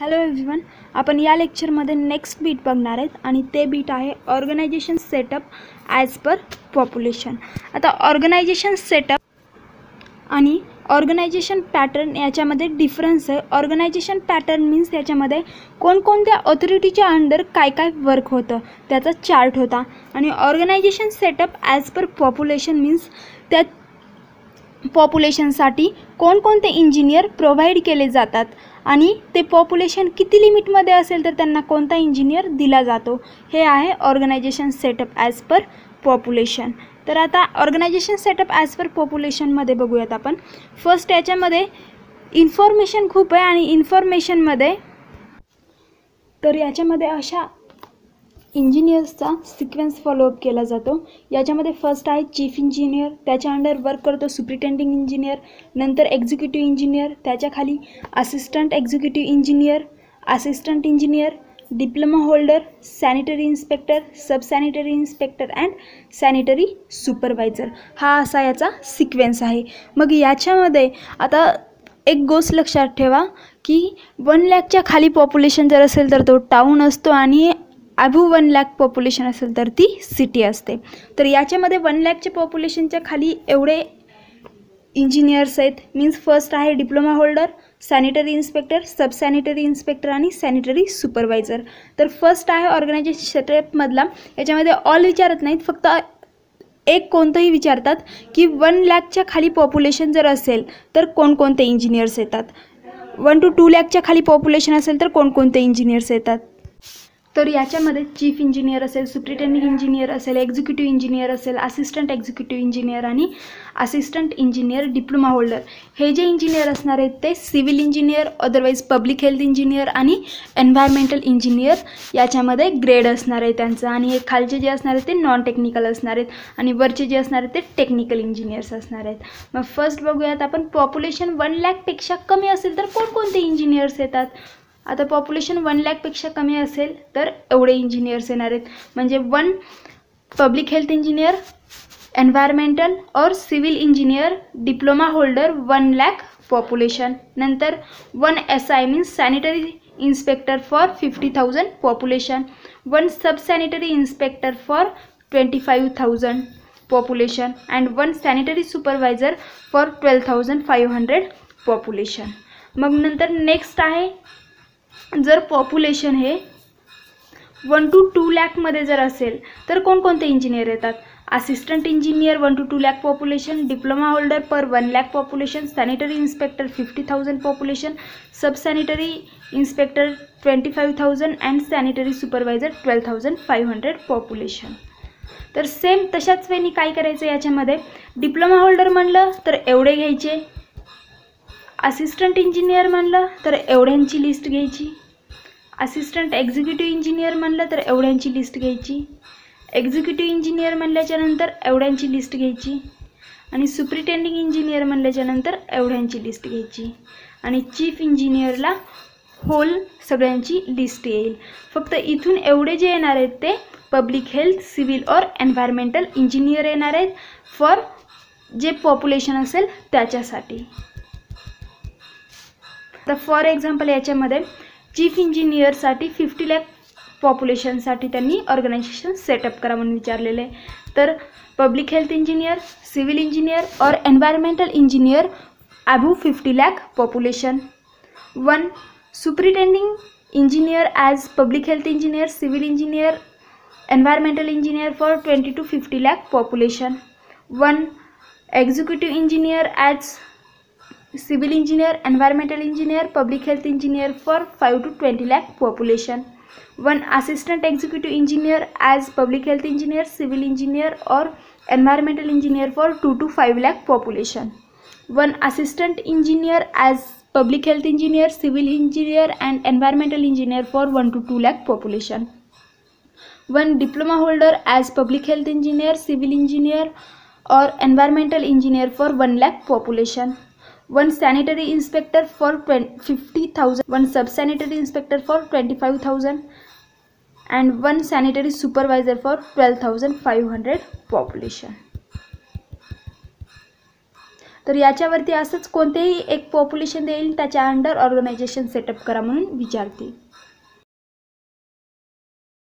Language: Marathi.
हॅलो एव्हरीवन आपण या लेक्चरमध्ये नेक्स्ट बीट बघणार आहेत आणि ते बीट आहे organisation setup as per population आता ऑर्गनायझेशन सेटअप आणि ऑर्गनायझेशन पॅटर्न याच्यामध्ये डिफरन्स आहे ऑर्गनायझेशन पॅटर्न मीन्स याच्यामध्ये कोणकोणत्या ऑथॉरिटीच्या अंडर काय काय वर्क होतं त्याचा चार्ट होता आणि organisation setup as per population means त्या पॉप्युलेशनसाठी कोणकोणते इंजिनियर प्रोव्हाइड केले जातात आणि ते पॉप्युलेशन किती लिमिटमध्ये असेल तर त्यांना कोणता इंजिनियर दिला जातो हे आहे organisation setup as per population तर आता ऑर्गनायझेशन सेटअप ॲज पर पॉप्युलेशनमध्ये बघूयात आपण फर्स्ट याच्यामध्ये इन्फॉर्मेशन खूप आहे आणि इन्फॉर्मेशनमध्ये तर याच्यामध्ये अशा इंजिनियर्सचा सिक्वेन्स फॉलोअप केला जातो याच्यामध्ये फर्स्ट आहे चीफ इंजिनियर त्याच्या अंडर वर्क करतो सुप्रिटेंडिंग इंजिनियर नंतर एक्झिक्युटिव्ह इंजिनियर त्याच्याखाली assistant executive engineer assistant engineer diploma holder sanitary inspector sub sanitary inspector and sanitary supervisor हा असा याचा सिक्वेन्स आहे मग याच्यामध्ये आता एक गोष्ट लक्षात ठेवा की वन लॅकच्या खाली पॉप्युलेशन जर असेल तर तो टाऊन असतो आणि अबू वन लॅक पॉप्युलेशन असेल तर ती सिटी असते तर याच्यामध्ये वन लॅकच्या पॉप्युलेशनच्या खाली एवढे इंजिनियर्स आहेत मीन्स फर्स्ट आहे diploma holder sanitary inspector sub sanitary inspector आणि सॅनिटरी सुपरवायझर तर फर्स्ट आहे ऑर्गनायझेशन सेटअपमधला याच्यामध्ये ऑल विचारत नाहीत फक्त एक कोणतंही विचारतात की वन लॅकच्या खाली पॉप्युलेशन जर असेल तर कोणकोणते इंजिनियर्स येतात वन टू टू लॅकच्या खाली पॉप्युलेशन असेल तर कोणकोणते इंजिनियर्स येतात तर याच्यामध्ये चीफ इंजिनियर असेल सुप्रिटेंडिंग इंजिनियर असेल एक्झिक्युटिव्ह इंजिनियर असेल असिस्टंट एक्झिक्युटिव्ह इंजिनियर आणि असिस्टंट इंजिनियर डिप्लोमा होल्डर हे जे इंजिनियर असणार आहेत ते civil engineer otherwise public health engineer आणि एन्व्हायरमेंटल इंजिनियर याच्यामध्ये ग्रेड असणार आहे त्यांचं आणि हे खालचे जे असणार आहेत ते नॉन टेक्निकल असणार आहेत आणि वरचे जे असणार आहेत ते टेक्निकल इंजिनियर्स असणार आहेत मग फर्स्ट बघूयात आपण पॉप्युलेशन वन लॅकपेक्षा कमी असेल तर कोणकोणते इंजिनियर्स येतात आता पॉप्युलेशन वन लॅकपेक्षा कमी असेल तर एवढे इंजिनियर्स येणार आहेत म्हणजे one public health engineer environmental और civil engineer diploma holder one lakh population नंतर one S I means sanitary inspector for fifty thousand population one sub sanitary inspector for twenty five thousand population and one sanitary supervisor for twelve thousand five hundred population मग नंतर नेक्स्ट आहे जर पॉप्युलेशन हे वन टू टू लॅकमध्ये जर असेल तर कोणकोणते इंजिनियर येतात assistant engineer one two two lakh population diploma holder per one lakh population sanitary inspector fifty thousand population sub sanitary inspector twenty five thousand and sanitary supervisor twelve thousand five hundred population तर सेम तशाच वेळी काय करायचं याच्यामध्ये डिप्लोमा होल्डर म्हणलं तर एवढे घ्यायचे असिस्टंट इंजिनियर म्हणलं तर एवढ्यांची लिस्ट घ्यायची असिस्टंट एक्झिक्युटिव्ह इंजिनियर म्हणलं तर एवढ्यांची लिस्ट घ्यायची एक्झिक्युटिव्ह इंजिनियर म्हणल्याच्यानंतर एवढ्यांची लिस्ट घ्यायची आणि सुप्रिटेंडिंग इंजिनियर म्हणल्याच्यानंतर एवढ्यांची लिस्ट घ्यायची आणि चीफ इंजिनियरला होल सगळ्यांची लिस्ट येईल फक्त इथून एवढे जे येणार आहेत ते पब्लिक हेल्थ सिव्हिल और एन्व्हायरमेंटल इंजिनियर येणार आहेत फॉर जे पॉप्युलेशन असेल त्याच्यासाठी तर फॉर एक्झाम्पल याच्यामध्ये चीफ इंजिनियरसाठी फिफ्टी लॅक पॉप्युलेशनसाठी त्यांनी ऑर्गनायझेशन सेटअप करा म्हणून विचारलेले तर public health engineer civil engineer और environmental engineer Abu fifty lakh population one superintending engineer as public health engineer civil engineer environmental engineer for twenty two fifty lakh population one executive engineer as civil engineer, environmental engineer, public health engineer for 5 to 20 lakh population. One assistant executive engineer as public health engineer, civil engineer or environmental engineer for 2 to 5 lakh population. One assistant engineer as public health engineer, civil engineer and environmental engineer for 1 to 2 lakh population. One diploma holder as public health engineer, civil engineer or environmental engineer for 1 lakh population. One sanitary inspector for twen fifty thousand one sub sanitary inspector for twenty five thousand and one sanitary supervisor for twelve thousand five hundred population तर याच्यावरती असंच कोणतेही एक पॉप्युलेशन देईल त्याच्या अंडर ऑर्गनायझेशन सेटअप करा म्हणून विचारते